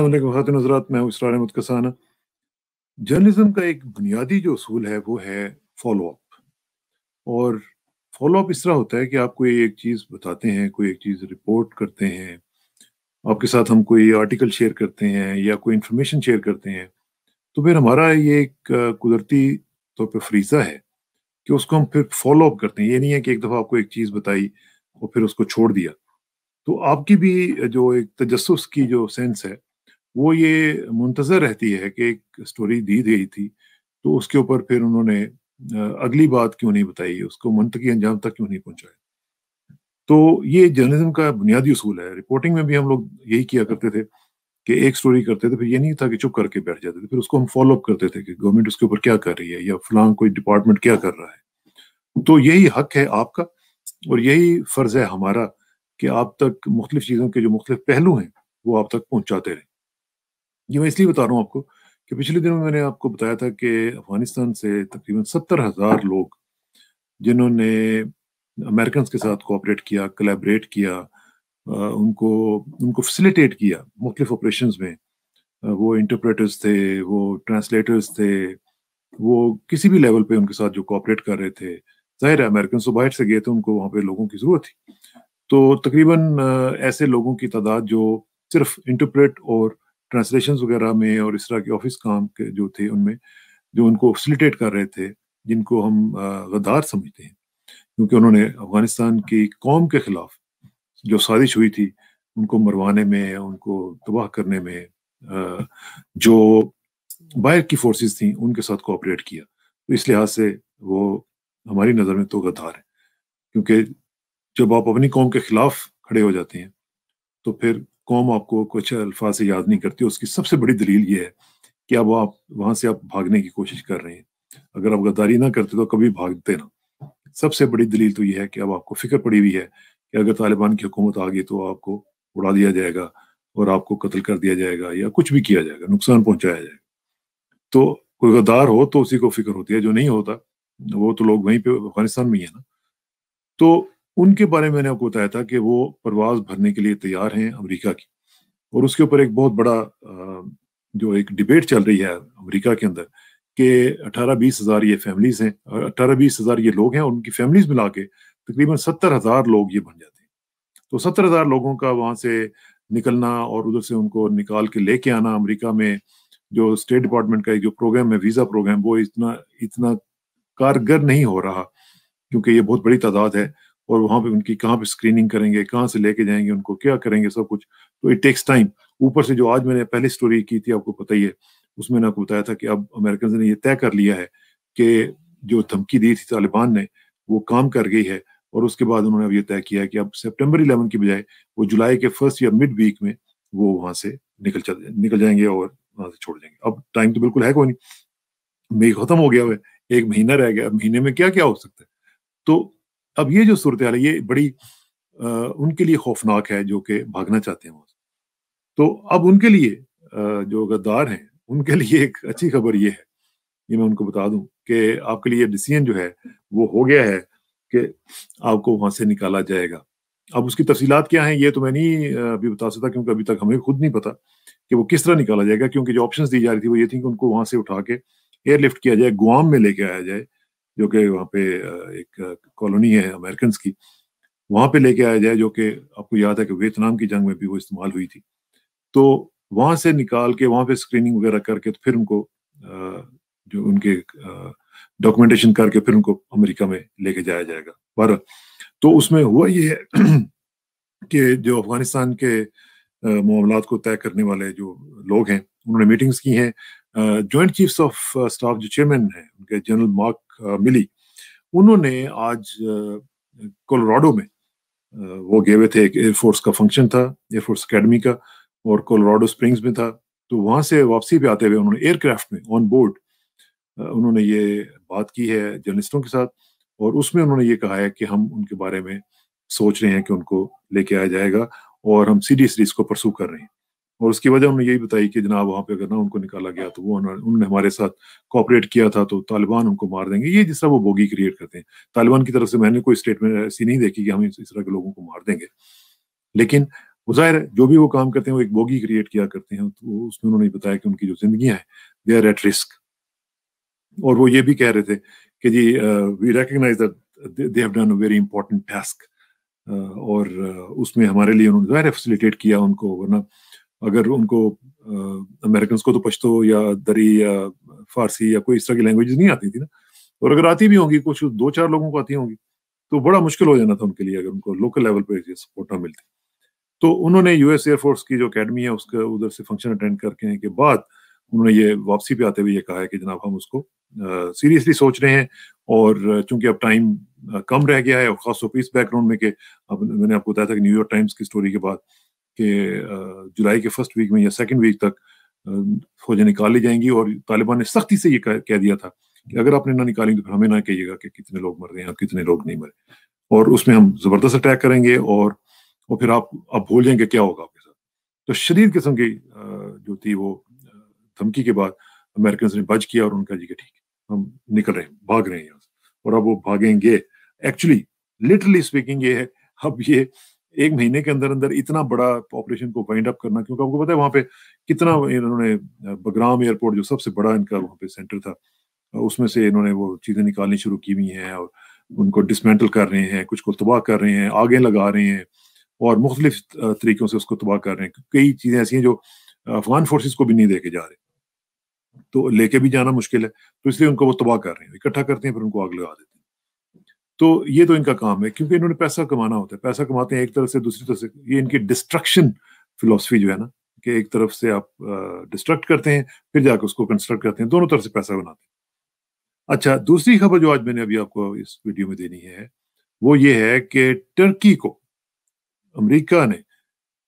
वालेकुम खातिन हज़रात मैं इसरार अहमद कसाना जर्नलिज्म का एक बुनियादी जो असूल है, वो है फॉलो अप और फॉलो अप इस तरह होता है कि आप कोई एक चीज़ बताते हैं, कोई एक चीज़ रिपोर्ट करते हैं, आपके साथ हम कोई आर्टिकल शेयर करते हैं या कोई इंफॉर्मेशन शेयर करते हैं तो फिर हमारा ये एक कुदरती तौर पर फरीज़ा है कि उसको हम फिर फॉलो अप करते हैं। ये नहीं है कि एक दफ़ा आपको एक चीज़ बताई और फिर उसको छोड़ दिया। तो आपकी भी जो एक तजस्स की जो सेंस है वो ये मुंतज़र रहती है कि एक स्टोरी दी गई थी तो उसके ऊपर फिर उन्होंने अगली बात क्यों नहीं बताई, उसको मंतकी अंजाम तक क्यों नहीं पहुँचाया? तो ये जर्नलिज्म का बुनियादी असूल है। रिपोर्टिंग में भी हम लोग यही किया करते थे कि एक स्टोरी करते थे, फिर ये नहीं था कि चुप करके बैठ जाते थे, फिर उसको हम फॉलो अप करते थे कि गवर्नमेंट उसके ऊपर क्या कर रही है, या फलां कोई डिपार्टमेंट क्या कर रहा है। तो यही हक है आपका, और यही फ़र्ज़ है हमारा कि आप तक मुख्तलिफ़ चीज़ों के जो मुख्तलिफ़ पहलू हैं, वो आप तक पहुंचाते रहें। ये मैं इसलिए बता रहा हूँ आपको कि पिछले दिनों मैंने आपको बताया था कि अफ़गानिस्तान से तकरीबन सत्तर हज़ार लोग, जिन्होंने अमेरिकन के साथ कोऑपरेट किया कलेबरेट किया उनको उनको फैसिलिटेट किया, मुख्तलिफ़ ऑपरेशन में। वो इंटरप्रेटर्स थे, वो ट्रांसलेटर्स थे, वो किसी भी लेवल पे उनके साथ जो कोऑपरेट कर रहे थे। ज़ाहिर है अमेरिकन तो बाहर से गए थे, उनको वहाँ पे लोगों की ज़रूरत थी। तो तकरीबन ऐसे लोगों की तादाद जो सिर्फ़ इंटरप्रेट और ट्रांसलेशन वगैरह में और इस तरह के ऑफ़िस काम के जो थे उनमें, जो उनको फैसिलिटेट कर रहे थे, जिनको हम गद्दार समझते हैं। क्योंकि उन्होंने अफ़गानिस्तान की कौम के खिलाफ जो साजिश हुई थी, उनको मरवाने में, उनको तबाह करने में जो बाहर की फोर्सेस थी, उनके साथ कोऑपरेट किया। तो इस लिहाज से वो हमारी नज़र में तो गद्दार है। क्योंकि जब आप अपनी कौम के खिलाफ खड़े हो जाते हैं तो फिर कौम आपको कुछ अल्फाज से याद नहीं करती, उसकी सबसे बड़ी दलील ये है कि अब आप, वहाँ से आप भागने की कोशिश कर रहे हैं। अगर आप गद्दारी ना करते तो कभी भागते ना। सबसे बड़ी दलील तो ये है कि अब आपको फ़िक्र पड़ी हुई है कि अगर तालिबान की हुकूमत आ गई तो आपको उड़ा दिया जाएगा और आपको कत्ल कर दिया जाएगा या कुछ भी किया जाएगा, नुकसान पहुँचाया जाएगा। तो कोई गद्दार हो तो उसी को फ़िक्र होती है, जो नहीं होता वो तो लोग वहीं पे अफ़गानिस्तान में ही है ना। तो उनके बारे में मैंने आपको बताया था कि वो परवाज भरने के लिए तैयार हैं अमेरिका की। और उसके ऊपर एक बहुत बड़ा जो एक डिबेट चल रही है अमेरिका के अंदर कि अठारह बीस हज़ार ये फैमिलीज़ हैं, और अठारह बीस हज़ार ये लोग हैं, और उनकी फैमिलीज़ मिला के तकरीबन सत्तर हज़ार लोग ये बन जाते हैं। तो सत्तर हज़ार लोगों का वहाँ से निकलना और उधर से उनको निकाल के लेके आना अमेरिका में, जो स्टेट डिपार्टमेंट का एक जो प्रोग्राम है, वीज़ा प्रोग्राम, वो इतना इतना कारगर नहीं हो रहा, क्योंकि ये बहुत बड़ी तादाद है। और वहाँ पे उनकी कहाँ पे स्क्रीनिंग करेंगे, कहाँ से लेके जाएँगे, उनको क्या करेंगे, सब कुछ। तो इट टेक्स टाइम ऊपर से जो आज मैंने पहली स्टोरी की थी, आपको पता ही है, उसमें ने आपको बताया था कि अब अमेरिकन ने ये तय कर लिया है कि जो धमकी दी थी तालिबान ने, वो काम कर गई है और उसके बाद उन्होंने अब ये तय किया है कि अब सितंबर इलेवन की बजाय वो जुलाई के फ़र्स्ट या मिड वीक में वो वहाँ से निकल चल, निकल जाएँगे और वहाँ से छोड़ जाएँगे। अब टाइम तो बिल्कुल है कोई नहीं। मई खत्म हो गया है एक महीना रह गया, महीने में क्या क्या हो सकता है? तो अब ये जो सूरत है ये बड़ी आ, उनके लिए खौफनाक है जो कि भागना चाहते हैं वहाँ तो अब उनके लिए आ, जो गद्दार हैं उनके लिए एक अच्छी खबर ये है। ये मैं उनको बता दूँ कि आपके लिए डिसीज़न जो है वो हो गया है कि आपको वहाँ से निकाला जाएगा। अब उसकी तफसीलात क्या हैं ये तो मैं नहीं अभी बता सकता क्योंकि अभी तक हमें खुद नहीं पता कि वो किस तरह निकाला जाएगा क्योंकि जो ऑप्शंस दी जा रही थी वो ये थी कि उनको वहाँ से उठा के एयरलिफ्ट किया जाए गुआम में लेके आया जाए जो कि वहाँ पे एक कॉलोनी है अमेरिकन की, वहाँ पे लेके आया जाए जो कि आपको याद है कि वियतनाम की जंग में भी वो इस्तेमाल हुई थी। तो वहाँ से निकाल के, वहाँ पे स्क्रीनिंग वगैरह करके तो फिर उनको जो उनके डॉक्यूमेंटेशन करके फिर उनको अमेरिका में लेके जाया जाएगा। पर तो उसमें हुआ ये है कि जो अफ़गानिस्तान के मामला को तय करने वाले जो लोग हैं, उन्होंने मीटिंग्स की हैं जॉइंट चीफ्स ऑफ़ स्टाफ जो चेयरमैन हैं, उनके जनरल मार्क मिली उन्होंने आज कोलोराडो में वो गए हुए थे, एक एयरफोर्स का फ़ंक्शन था एयरफोर्स अकेडमी का, और कोलोराडो स्प्रिंग्स में था तो वहाँ से वापसी पे आते हुए उन्होंने एयरक्राफ्ट में ऑन बोर्ड उन्होंने ये बात की है जर्नलिस्टों के साथ, और उसमें उन्होंने ये कहा है कि हम उनके बारे में सोच रहे हैं कि उनको लेके आया जाएगा, और हम सीरियसली इसको परसू कर रहे हैं। और उसकी वजह उन्होंने यही बताई कि जनाब वहाँ पे अगर ना उनको निकाला गया तो वो उन्होंने हमारे साथ कॉपरेट किया था तो तालिबान उनको मार देंगे। ये जिस तरह वो बोगी क्रिएट करते हैं। तालिबान की तरफ़ से मैंने कोई स्टेटमेंट ऐसी नहीं देखी कि हम इस तरह के लोगों को मार देंगे। लेकिन ज़ाहिर जो भी वो काम करते हैं वो एक बोगी क्रिएट किया करते हैं तो उसमें उन्होंने बताया कि उनकी जो ज़िंदगी है दे आर एट रिस्क और वो ये भी कह रहे थे कि जी we recognize that they have done a very important task और uh, उसमें हमारे लिए उन्होंने ज़ाहिर फैसिलिटेट किया उनको वरना अगर उनको अमेरिकन को तो पश्तो या दरी या फारसी या कोई इस तरह की लैंग्वेज नहीं आती थी ना। और अगर आती भी होंगी, कुछ दो चार लोगों को आती होंगी तो बड़ा मुश्किल हो जाना था उनके लिए अगर उनको लोकल लेवल पर सपोर्ट ना मिलती। तो उन्होंने यूएस एयरफोर्स की जो अकेडमी है, उसका उधर से फ़ंक्शन अटेंड करके के बाद उन्होंने ये वापसी पे आते हुए ये कहा है कि जनाब, हम उसको सीरियसली सोच रहे हैं और चूँकि अब टाइम कम रह गया है और खासतौर पर इस बैकग्राउंड में कि अब मैंने आपको बताया था कि न्यूयॉर्क टाइम्स की स्टोरी के बाद कि जुलाई के फ़र्स्ट वीक में या सेकेंड वीक तक फौजें निकाल जाएँगी और तालिबान ने सख्ती से ये कह दिया था कि अगर आपने ना निकालेंगे तो फिर हमें ना कहिएगा कि कितने लोग मर गए हैं कितने लोग नहीं मरे। और उसमें हम ज़बरदस्त अटैक करेंगे और और फिर आप आप भूल जाएँगे क्या होगा आपके साथ। तो शरीर किस्म की जो थी वो धमकी के बाद अमेरिकन ने बच किया और उनका जी के ठीक, हम निकल रहे हैं, भाग रहे हैं यहाँ से। और अब वो भागेंगे। एक्चुअली लिटरली स्पीकिंग ये है, अब ये एक महीने के अंदर अंदर इतना बड़ा ऑपरेशन को वाइंड अप करना, क्योंकि आपको पता है वहाँ पे कितना इन्होंने बगराम एयरपोर्ट जो सबसे बड़ा इनका वहाँ पे सेंटर था, उसमें से इन्होंने वो चीज़ें निकालनी शुरू की हुई हैं और उनको डिसमेंटल कर रहे हैं, कुछ को तबाह कर रहे हैं, आगे लगा रहे हैं और मुख्तलिफ़ तरीकों से उसको तबाह कर रहे हैं। कई चीज़ें ऐसी हैं जो अफगान फोर्सेस को भी नहीं देके जा रहे। तो लेके भी जाना मुश्किल है तो इसलिए उनको वो तबाह कर रहे हैं, इकट्ठा करते हैं, फिर उनको आग लगा देते हैं। तो ये तो इनका काम है, क्योंकि इन्होंने पैसा कमाना होता है। पैसा कमाते हैं एक तरफ़ से, दूसरी तरफ़ से। ये इनकी डिस्ट्रक्शन फिलोसफी जो है ना, कि एक तरफ़ से आप डिस्ट्रक्ट करते हैं, फिर जाकर उसको कंस्ट्रक्ट करते हैं। दोनों तरफ़ से पैसा बनाते हैं। अच्छा दूसरी खबर जो आज मैंने अभी आपको इस वीडियो में देनी है, वो ये है कि टर्की को, अमेरिका ने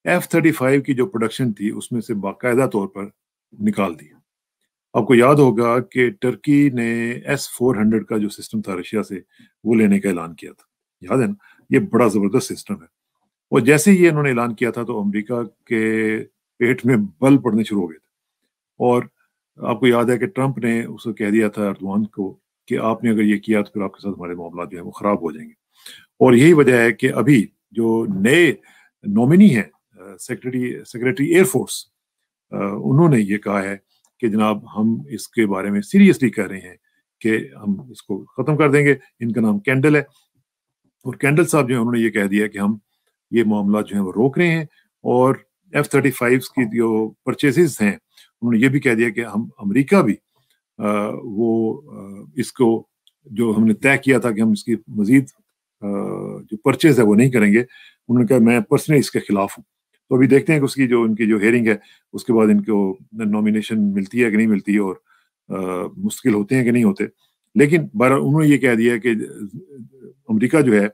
एफ़ थर्टी फाइव की जो प्रोडक्शन थी, उसमें से बाकायदा तौर पर निकाल दिया। आपको याद होगा कि टर्की ने एस फोर हंड्रेड का जो सिस्टम था रशिया से, वो लेने का ऐलान किया था। याद है ना? ये बड़ा ज़बरदस्त सिस्टम है। और जैसे ही इन्होंने ऐलान किया था तो अमेरिका के पेट में बल पड़ने शुरू हो गए थे। और आपको याद है कि ट्रंप ने उसको कह दिया था अर्दवान को कि आपने अगर ये किया तो फिर आपके साथ हमारे मामला जो है, वो खराब हो जाएँगे। और यही वजह है कि अभी जो नए नॉमिनी हैं सेक्रेटरी सेक्रेटरी एयरफोर्स उन्होंने ये कहा है कि जनाब हम इसके बारे में सीरियसली कह रहे हैं कि हम इसको ख़त्म कर देंगे। इनका नाम कैंडल है। और कैंडल साहब जो है उन्होंने ये कह दिया कि हम ये मामला जो है वो रोक रहे हैं और एफ़ थर्टी फाइव की जो परचेजेस हैं उन्होंने ये भी कह दिया कि हम अमेरिका भी आ, वो आ, इसको जो हमने तय किया था कि हम इसकी मजीद जो परचेज है वो नहीं करेंगे। उन्होंने कहा मैं पर्सनली इसके खिलाफ हूँ। तो अभी देखते हैं कि उसकी जो, उनकी जो हेयरिंग है, उसके बाद इनको नॉमिनेशन मिलती है कि नहीं मिलती और मुश्किल होते हैं कि नहीं होते। लेकिन बार उन्होंने ये कह दिया कि, अमेरिका जो है,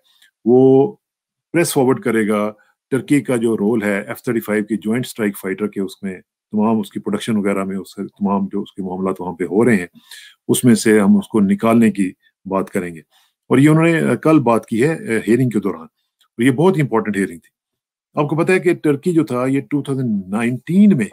वो प्रेस फॉरवर्ड करेगा टर्की का जो रोल है एफ़ थर्टी फाइव की ज्वाइंट स्ट्राइक फाइटर के उसमें, तमाम उसकी प्रोडक्शन वगैरह में उससे तमाम जो उसके मामला वहाँ पे हो रहे हैं, उसमें से हम उसको निकालने की बात करेंगे। और ये उन्होंने कल बात की है हेयरिंग के दौरान। और ये बहुत ही इंपॉर्टेंट हेयरिंग थी। आपको पता है कि टर्की जो था, ये 2019 में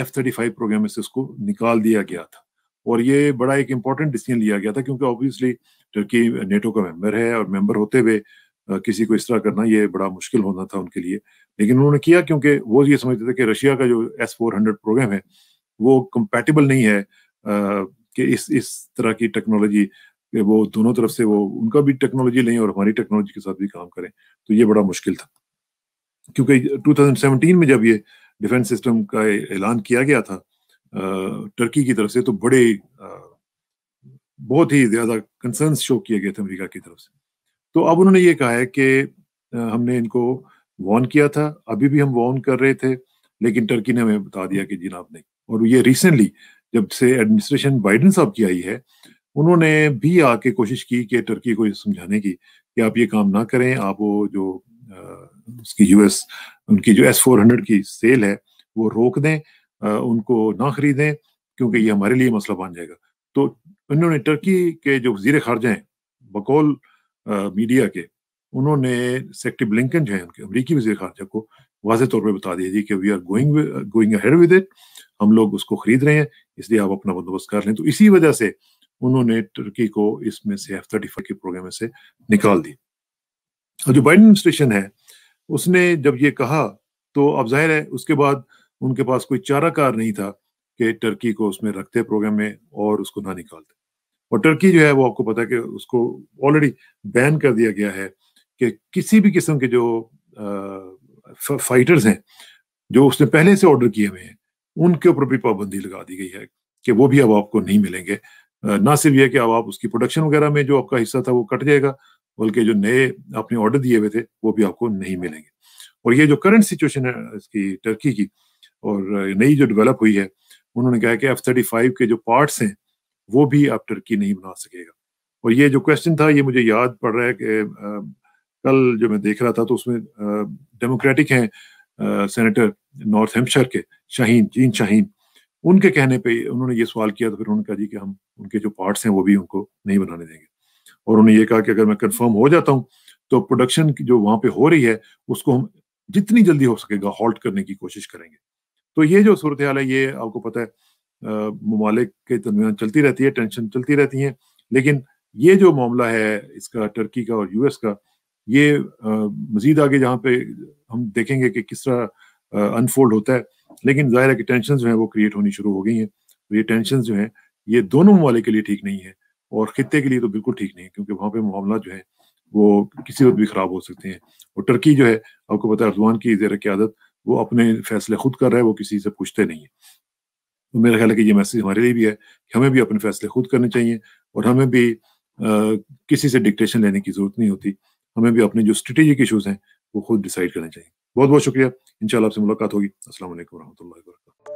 एफ़ थर्टी फाइव प्रोग्राम से उसको निकाल दिया गया था। और ये बड़ा एक इंपॉर्टेंट डिसीज़न लिया गया था क्योंकि ऑब्वियसली टर्की नेटो का मेंबर है और मेंबर होते हुए किसी को इस तरह करना ये बड़ा मुश्किल होना था उनके लिए। लेकिन उन्होंने किया क्योंकि वो ये समझते थे कि रशिया का जो एस फोर हंड्रेड प्रोग्राम है, वो कंपेटेबल नहीं है कि इस इस तरह की टेक्नोलॉजी वो दोनों तरफ़ से वो, उनका भी टेक्नोलॉजी लें और हमारी टेक्नोलॉजी के साथ भी काम करें। तो ये बड़ा मुश्किल था। क्योंकि 2017 में जब ये डिफेंस सिस्टम का ऐलान किया गया था टर्की की तरफ़ से तो बड़े बहुत ही ज़्यादा कंसर्न शो किए गए थे अमेरिका की तरफ़ से। तो अब उन्होंने ये कहा है कि हमने इनको वॉर्न किया था। अभी भी हम वॉर्न कर रहे थे, लेकिन टर्की ने हमें बता दिया कि जनाब नहीं। और ये रिसेंटली जब से एडमिनिस्ट्रेशन बाइडन साहब की आई है, उन्होंने भी आके कोशिश की कि टर्की को समझाने की कि आप ये काम ना करें, आप वो जो उसकी यूएस उनकी जो एस फोर हंड्रेड की सेल है, वो रोक दें उनको ना खरीदें, क्योंकि ये हमारे लिए मसला बन जाएगा। तो उन्होंने टर्की के जो वज़ीर खारजा हैं बकौल मीडिया के, उन्होंने सेक्रेटरी ब्लिंकन जो है, उनके अमरीकी वजी खारजा को वाज तौर पर बता दिया कि we are going going ahead with it हम लोग उसको खरीद रहे हैं, इसलिए आप अपना बंदोबस्त कर लें। तो इसी वजह से उन्होंने टर्की को इसमें से एफ़ थर्टी फाइव के प्रोग्राम से निकाल दी और जो बाइडन एडमिनिस्ट्रेशन है उसने जब ये कहा तो अब ज़ाहिर है उसके बाद उनके पास कोई चाराकार नहीं था कि टर्की को उसमें रखते प्रोग्राम में और उसको ना निकालते। और टर्की जो है वो आपको पता है कि उसको ऑलरेडी बैन कर दिया गया है कि किसी भी किस्म के जो आ, फाइटर्स हैं जो उसने पहले से ऑर्डर किए हुए हैं उनके ऊपर भी पाबंदी लगा दी गई है कि वो भी अब आपको नहीं मिलेंगे। ना सिर्फ़ ये कि अब आप उसकी प्रोडक्शन वगैरह में जो आपका हिस्सा था वो कट जाएगा बल्कि जो नए आपने ऑर्डर दिए हुए थे, वो भी आपको नहीं मिलेंगे। और ये जो करंट सिचुएशन है, इसकी टर्की की, और नई जो डेवलप हुई है, उन्होंने कहा कि एफ़ थर्टी फाइव के जो पार्ट्स हैं, वो भी आप टर्की नहीं बना सकेगा। और ये जो क्वेश्चन था, ये मुझे याद पड़ रहा है कि कल जो मैं देख रहा था तो उसमें डेमोक्रेटिक हैं सेनेटर नॉर्थ हेम्पशर के शाहीन जीन शाहीन उनके कहने पे उन्होंने ये सवाल किया तो फिर उन्होंने कहा जी कि हम, उनके जो पार्ट्स हैं, वो भी उनको नहीं बनाने देंगे। और उन्होंने ये कहा कि अगर मैं कंफर्म हो जाता हूँ तो प्रोडक्शन जो वहाँ पे हो रही है, उसको हम जितनी जल्दी हो सकेगा हॉल्ट करने की कोशिश करेंगे। तो ये जो सूरत हाल है, ये आपको पता है ममालिक के दरमियान चलती रहती है टेंशन चलती रहती है। लेकिन ये जो मामला है इसका टर्की का और यूएस का, ये मजीद आगे जहाँ पे हम देखेंगे कि किस तरह अनफोल्ड होता है। लेकिन ज़ाहिर है कि टेंशन जो है वो क्रिएट होनी शुरू हो गई हैं। तो ये टेंशन जो है, ये दोनों ममालिक के लिए ठीक नहीं है। और खत्े के लिए तो बिल्कुल ठीक नहीं है क्योंकि वहाँ पे मामला जो है वो किसी वक्त भी खराब हो सकते हैं। और टर्की जो है आपको पता है अर्जवान की जेर क्यादत वो अपने फैसले खुद कर रहा है वो किसी से पूछते नहीं है। तो मेरा ख्याल है कि ये मैसेज हमारे लिए भी है कि हमें भी अपने फैसले खुद करने चाहिए और हमें भी आ, किसी से डिक्टेशन लेने की ज़रूरत नहीं होती। हमें भी अपने जो स्ट्रेटेजिक इशूज हैं वो खुद डिसाइड करने चाहिए। बहुत बहुत शुक्रिया। इंशाल्लाह आपसे मुलाकात होगी। असल वालेकुम रहमतुल्लाहि व